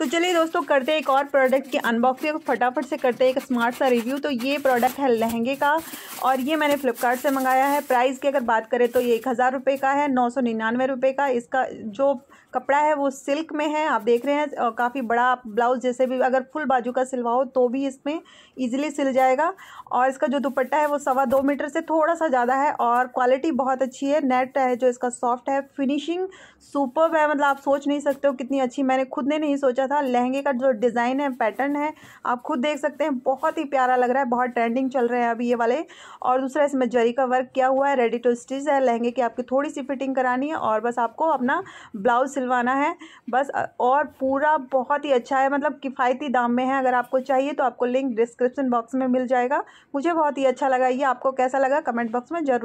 तो चलिए दोस्तों, करते हैं एक और प्रोडक्ट की अनबॉक्सिंग फटाफट से करते हैं एक स्मार्ट सा रिव्यू तो ये प्रोडक्ट है लहंगे का और ये मैंने फ्लिपकार्ट से मंगाया है। प्राइस की अगर बात करें तो ये एक हज़ार रुपये का है, नौ सौ निन्यानवे रुपये का। इसका जो कपड़ा है वो सिल्क में है। आप देख रहे हैं काफ़ी बड़ा ब्लाउज जैसे भी, अगर फुल बाजू का सिलवाओ तो भी इसमें ईजिली सिल जाएगा। और इसका जो दुपट्टा है वो सवा दो मीटर से थोड़ा सा ज़्यादा है और क्वालिटी बहुत अच्छी है। नेट है जो इसका सॉफ्ट है। फिनिशिंग सुपर है। मतलब आप सोच नहीं सकते हो कितनी अच्छी। मैंने खुद ने नहीं सोचा था। लहंगे का जो डिज़ाइन है पैटर्न है, आप खुद देख सकते हैं। बहुत ही प्यारा लग रहा है, बहुत ट्रेंडिंग चल रहे हैं अभी ये वाले। और दूसरा, इसमें जरी का वर्क किया हुआ है रेडी टू स्टिच है। लहंगे की आपकी थोड़ी सी फिटिंग करानी है और बस आपको अपना ब्लाउज सिलवाना है। बस, और पूरा बहुत ही अच्छा है। मतलब किफ़ायती दाम में है। अगर आपको चाहिए तो आपको लिंक डिस्क्रिप्शन बॉक्स में मिल जाएगा। मुझे बहुत ही अच्छा लगा। ये आपको कैसा लगा? कमेंट बॉक्स में ज़रूर